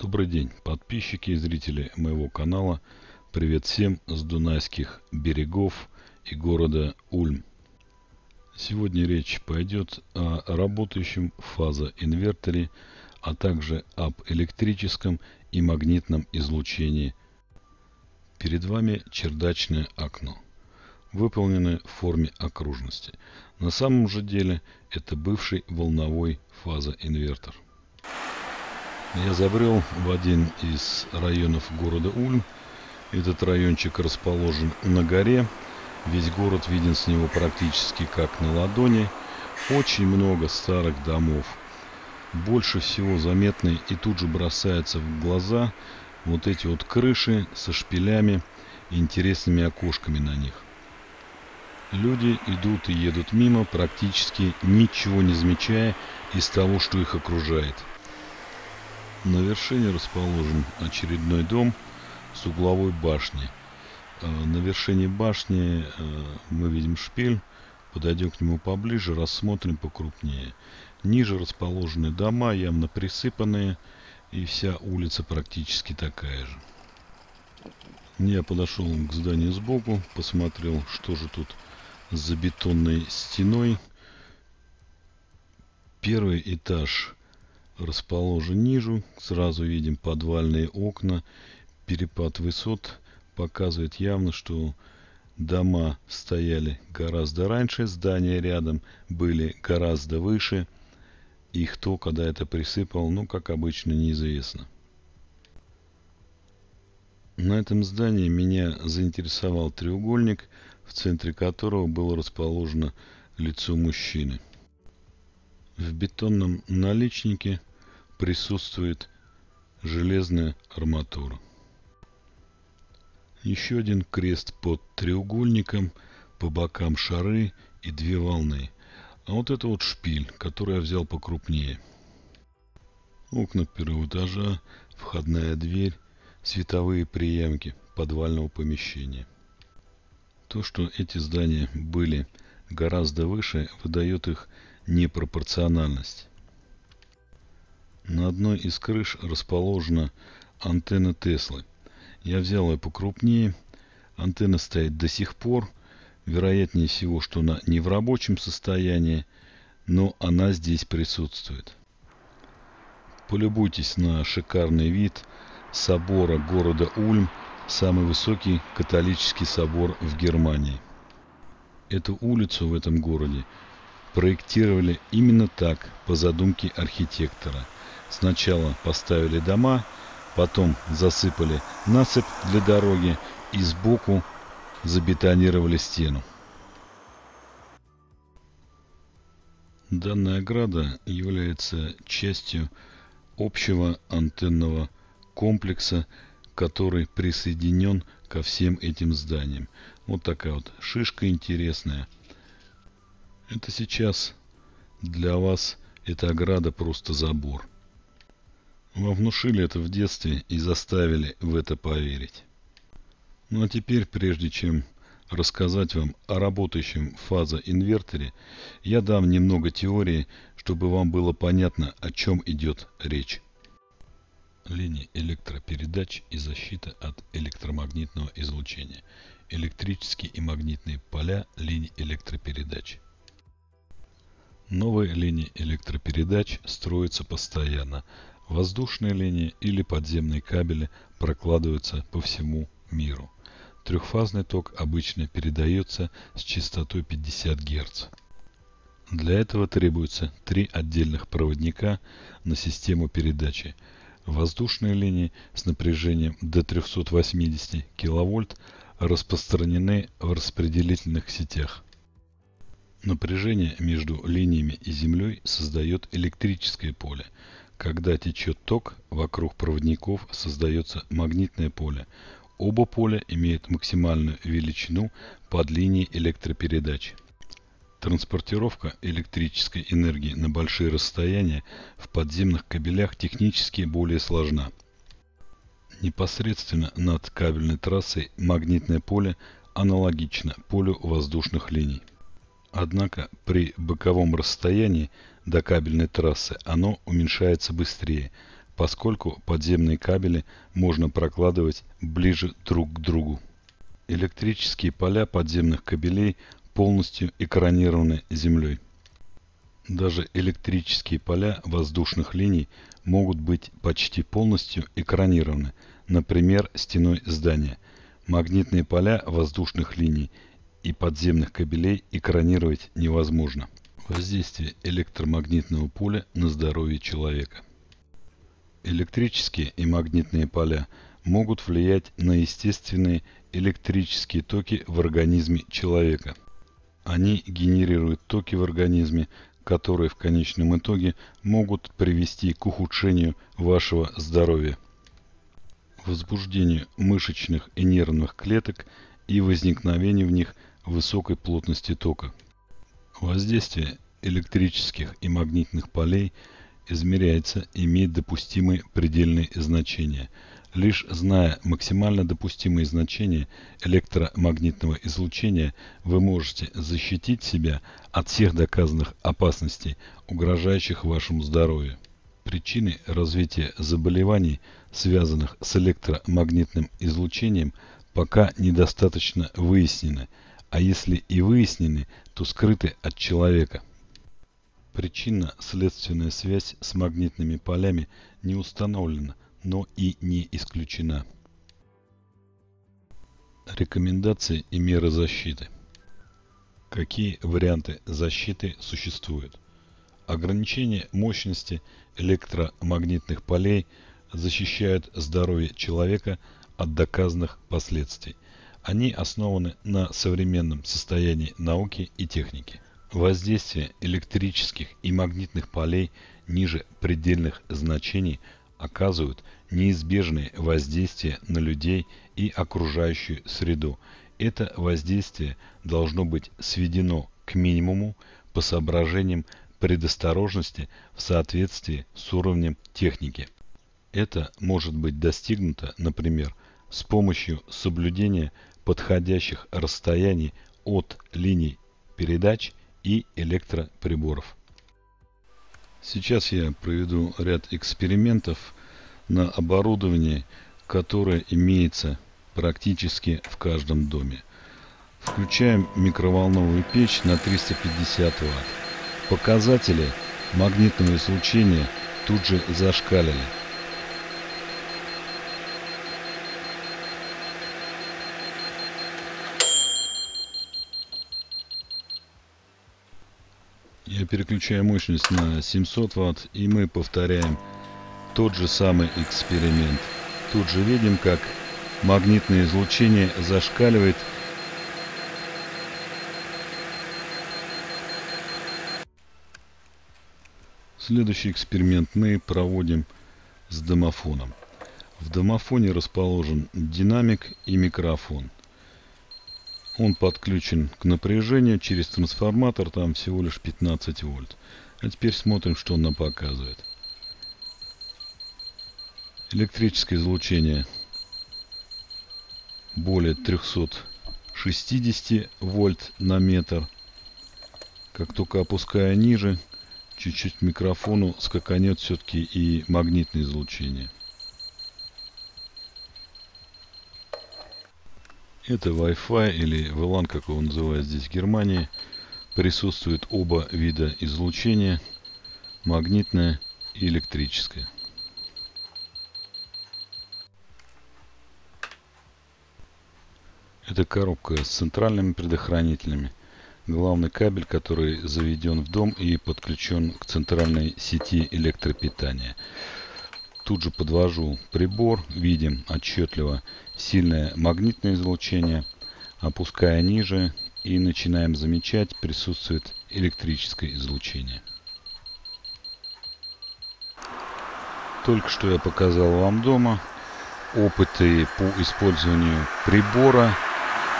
Добрый день, подписчики и зрители моего канала. Привет всем с Дунайских берегов и города Ульм. Сегодня речь пойдет о работающем фазоинверторе, а также об электрическом и магнитном излучении. Перед вами чердачное окно, выполненное в форме окружности. На самом же деле это бывший волновой фазоинвертор. Я забрел в один из районов города Ульм. Этот райончик расположен на горе. Весь город виден с него практически как на ладони. Очень много старых домов. Больше всего заметны и тут же бросаются в глаза вот эти вот крыши со шпилями и интересными окошками на них. Люди идут и едут мимо, практически ничего не замечая из того, что их окружает. На вершине расположен очередной дом с угловой башней. Э, на вершине башни э, мы видим шпиль. Подойдем к нему поближе, рассмотрим покрупнее. Ниже расположены дома, явно присыпанные, и вся улица практически такая же. Я подошел к зданию сбоку, посмотрел, что же тут за бетонной стеной. Первый этаж расположен ниже. Сразу видим подвальные окна. Перепад высот показывает явно, что дома стояли гораздо раньше, здания рядом были гораздо выше. И кто, когда это присыпал, ну, как обычно, неизвестно. На этом здании меня заинтересовал треугольник, в центре которого было расположено лицо мужчины. В бетонном наличнике присутствует железная арматура. Еще один крест под треугольником, по бокам шары и две волны. А вот это вот шпиль, который я взял покрупнее. Окна первого этажа, входная дверь, световые приемки подвального помещения. То, что эти здания были гораздо выше, выдает их непропорциональность. На одной из крыш расположена антенна Теслы. Я взял ее покрупнее. Антенна стоит до сих пор. Вероятнее всего, что она не в рабочем состоянии, но она здесь присутствует. Полюбуйтесь на шикарный вид собора города Ульм, самый высокий католический собор в Германии. Эту улицу в этом городе проектировали именно так, по задумке архитектора – Сначала поставили дома, потом засыпали насыпь для дороги и сбоку забетонировали стену. Данная ограда является частью общего антенного комплекса, который присоединен ко всем этим зданиям. Вот такая вот шишка интересная. Это сейчас для вас эта ограда просто забор. Вам внушили это в детстве и заставили в это поверить. Ну а теперь, прежде чем рассказать вам о работающем фазоинверторе, я дам немного теории, чтобы вам было понятно, о чем идет речь. Линии электропередач и защита от электромагнитного излучения. Электрические и магнитные поля линий электропередач. Новые линии электропередач строятся постоянно, Воздушные линии или подземные кабели прокладываются по всему миру. Трехфазный ток обычно передается с частотой 50 Гц. Для этого требуется три отдельных проводника на систему передачи. Воздушные линии с напряжением до 380 кВт распространены в распределительных сетях. Напряжение между линиями и Землей создает электрическое поле – когда течет ток, вокруг проводников создается магнитное поле. Оба поля имеют максимальную величину под линией электропередач. Транспортировка электрической энергии на большие расстояния в подземных кабелях технически более сложна. Непосредственно над кабельной трассой магнитное поле аналогично полю воздушных линий. Однако при боковом расстоянии до кабельной трассы оно уменьшается быстрее, поскольку подземные кабели можно прокладывать ближе друг к другу. Электрические поля подземных кабелей полностью экранированы землей. Даже электрические поля воздушных линий могут быть почти полностью экранированы, например, стеной здания. Магнитные поля воздушных линий и подземных кабелей экранировать невозможно. Воздействие электромагнитного поля на здоровье человека. Электрические и магнитные поля могут влиять на естественные электрические токи в организме человека. Они генерируют токи в организме, которые в конечном итоге могут привести к ухудшению вашего здоровья, возбуждению мышечных и нервных клеток и возникновению в них высокой плотности тока. Воздействие электрических и магнитных полей измеряется и имеет допустимые предельные значения – Лишь зная максимально допустимые значения электромагнитного излучения, вы можете защитить себя от всех доказанных опасностей, угрожающих вашему здоровью. Причины развития заболеваний, связанных с электромагнитным излучением, пока недостаточно выяснены, а если и выяснены, то скрыты от человека. Причинно-следственная связь с магнитными полями не установлена – но и не исключена. Рекомендации и меры защиты. Какие варианты защиты существуют? Ограничение мощности электромагнитных полей защищают здоровье человека от доказанных последствий. Они основаны на современном состоянии науки и техники. Воздействие электрических и магнитных полей ниже предельных значений – оказывают неизбежные воздействия на людей и окружающую среду. Это воздействие должно быть сведено к минимуму по соображениям предосторожности в соответствии с уровнем техники. Это может быть достигнуто, например, с помощью соблюдения подходящих расстояний от линий передач и электроприборов. Сейчас я проведу ряд экспериментов на оборудовании, которое имеется практически в каждом доме. Включаем микроволновую печь на 350 Вт. Показатели магнитного излучения тут же зашкалили. Переключаю мощность на 700 Вт и мы повторяем тот же самый эксперимент. Тут же видим, как магнитное излучение зашкаливает. Следующий эксперимент мы проводим с домофоном. В домофоне расположен динамик и микрофон. Он подключен к напряжению через трансформатор, там всего лишь 15 вольт. А теперь смотрим, что он нам показывает. Электрическое излучение более 360 вольт на метр. Как только опуская ниже, чуть-чуть микрофону скаканет все-таки и магнитное излучение. Это Wi-Fi или VLAN, как его называют здесь в Германии. Присутствуют оба вида излучения, магнитное и электрическое. Это коробка с центральными предохранителями. Главный кабель, который заведен в дом и подключен к центральной сети электропитания. Тут же подвожу прибор, видим отчетливо сильное магнитное излучение. Опуская ниже и начинаем замечать, присутствует электрическое излучение. Только что я показал вам дома опыты по использованию прибора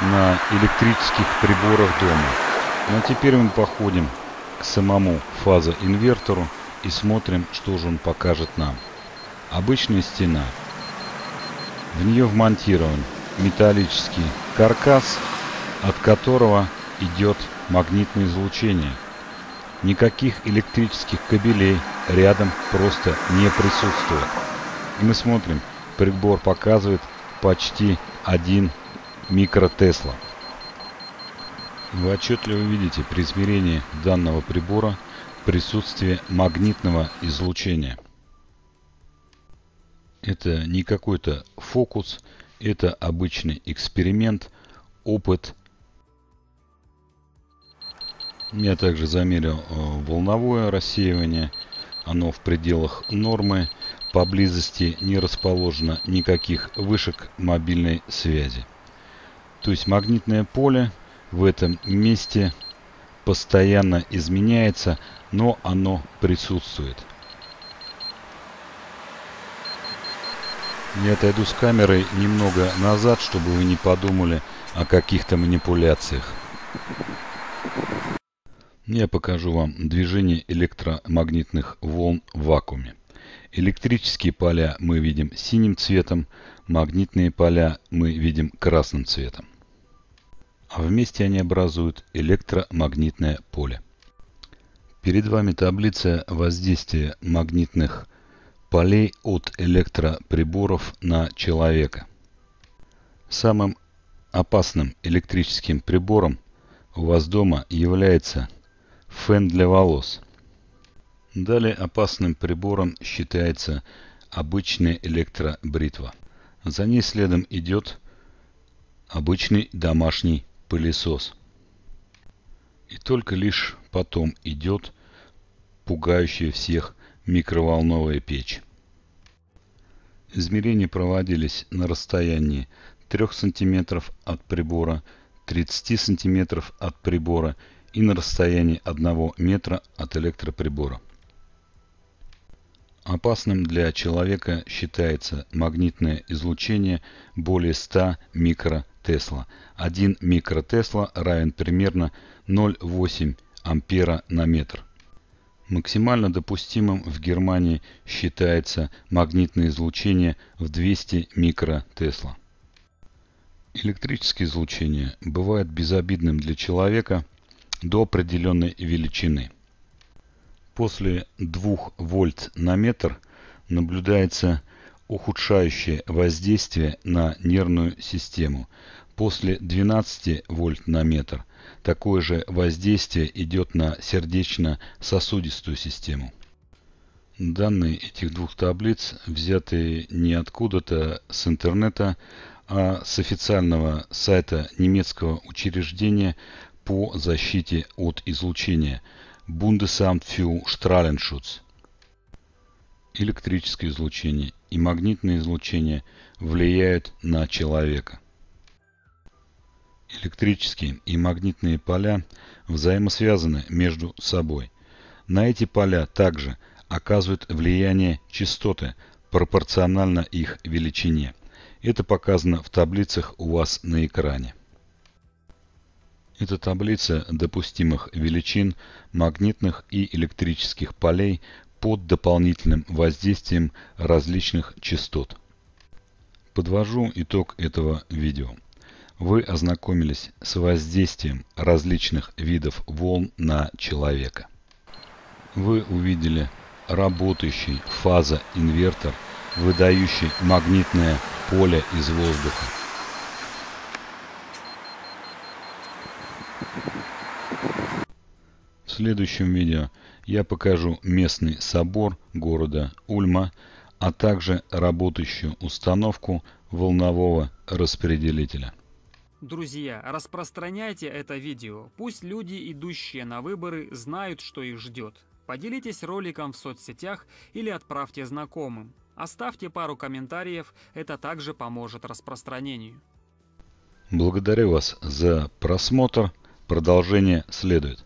на электрических приборах дома. Ну а теперь мы походим к самому фазоинвертору и смотрим, что же он покажет нам. Обычная стена. В нее вмонтирован металлический каркас, от которого идет магнитное излучение. Никаких электрических кабелей рядом просто не присутствует. И мы смотрим, прибор показывает почти 1 микротесла. Вы отчетливо видите при измерении данного прибора присутствие магнитного излучения. Это не какой-то фокус, это обычный эксперимент, опыт. Я также замерил э, волновое рассеивание. Оно в пределах нормы. Поблизости не расположено никаких вышек мобильной связи. То есть магнитное поле в этом месте постоянно изменяется, но оно присутствует. Я отойду с камерой немного назад, чтобы вы не подумали о каких-то манипуляциях. Я покажу вам движение электромагнитных волн в вакууме. Электрические поля мы видим синим цветом, магнитные поля мы видим красным цветом. А вместе они образуют электромагнитное поле. Перед вами таблица воздействия магнитных полей от электроприборов на человека. Самым опасным электрическим прибором у вас дома является фен для волос. Далее опасным прибором считается обычная электробритва. За ней следом идет обычный домашний пылесос. И только лишь потом идет пугающая всех микроволновая печь. Измерения проводились на расстоянии 3 см от прибора, 30 см от прибора и на расстоянии 1 метра от электроприбора. Опасным для человека считается магнитное излучение более 100 микротесла. 1 микротесла равен примерно 0,8 ампера на метр. Максимально допустимым в Германии считается магнитное излучение в 200 микротесла. Электрическое излучение бывает безобидным для человека до определенной величины. После 2 вольт на метр наблюдается ухудшающее воздействие на нервную систему. После 12 вольт на метр такое же воздействие идет на сердечно-сосудистую систему. Данные этих двух таблиц взяты не откуда-то с интернета, а с официального сайта немецкого учреждения по защите от излучения Bundesamt für Strahlenschutz. Электрическое излучение и магнитное излучение влияют на человека. Электрические и магнитные поля взаимосвязаны между собой. На эти поля также оказывают влияние частоты пропорционально их величине. Это показано в таблицах у вас на экране. Это таблица допустимых величин магнитных и электрических полей под дополнительным воздействием различных частот. Подвожу итог этого видео вы ознакомились с воздействием различных видов волн на человека. Вы увидели работающий фазоинвертор, выдающий магнитное поле из воздуха. В следующем видео я покажу местный собор города Ульма, а также работающую установку волнового распределителя. Друзья, распространяйте это видео. Пусть люди, идущие на выборы, знают, что их ждет. Поделитесь роликом в соцсетях или отправьте знакомым. Оставьте пару комментариев, это также поможет распространению. Благодарю вас за просмотр. Продолжение следует.